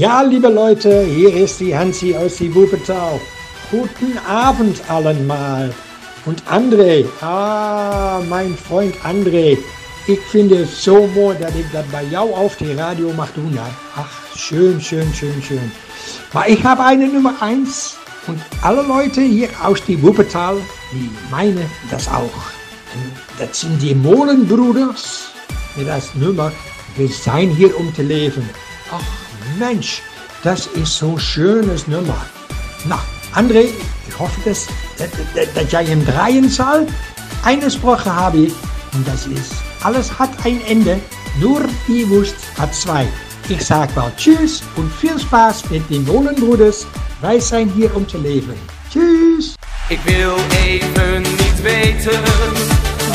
Ja, liebe Leute, hier ist die Hansi aus die Wuppertal. Guten Abend allen mal. Und André, ah, mein Freund André, ich finde es so mooi dass ich das bei jou auf die Radio tun. Ach, schön, schön, schön, schön. Aber ich habe eine Nummer 1 und alle Leute hier aus die Wuppertal, die meinen das auch. Das sind die Molenbruders mit das Nummer Wir zijn hier um zu leben. Mensch, das ist so schönes Nummer. Na, André, ich hoffe, dass, dass, dass jij hem draaien zal. Eine Sprache habe ich und das ist, alles hat ein Ende, nur die Wurst hat zwei. Ich sag mal Tschüss und viel Spaß mit den Molenbruders. Wij zijn hier om te leven. Tschüss. Ik wil even niet weten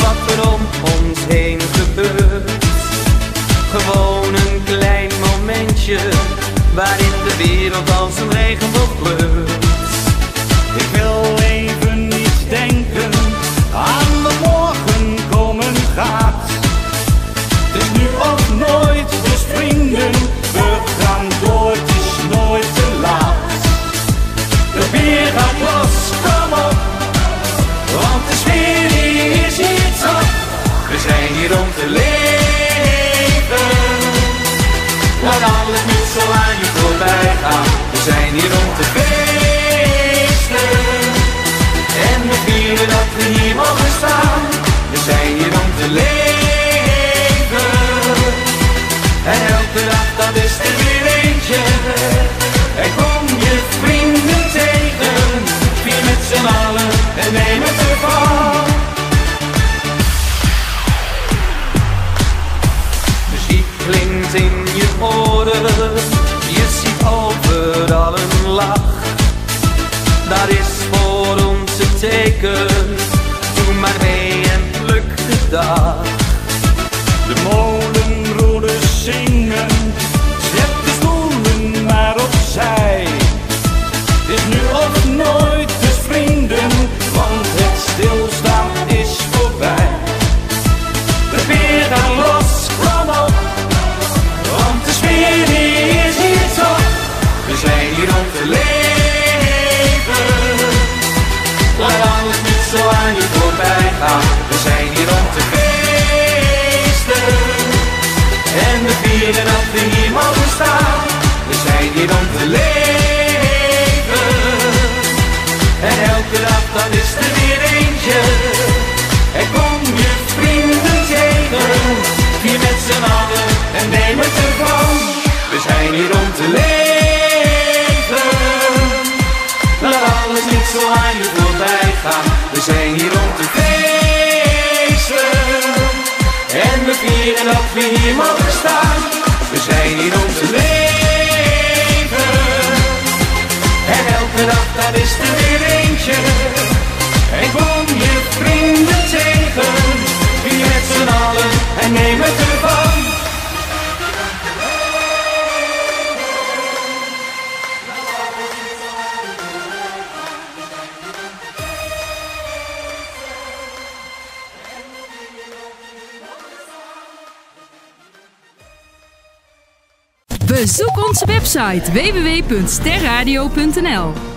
wat er om ons heen waarin de wereld als een regenboog kleurt. Zijn hier om te The more te leven. Laat alles niet zo aan je voorbij. We zijn hier om te feesten. En we vieren dat we hier mogen staan. We zijn hier om te leven. En elke dag dat is er weer eentje. Bezoek onze website www.sterradio.nl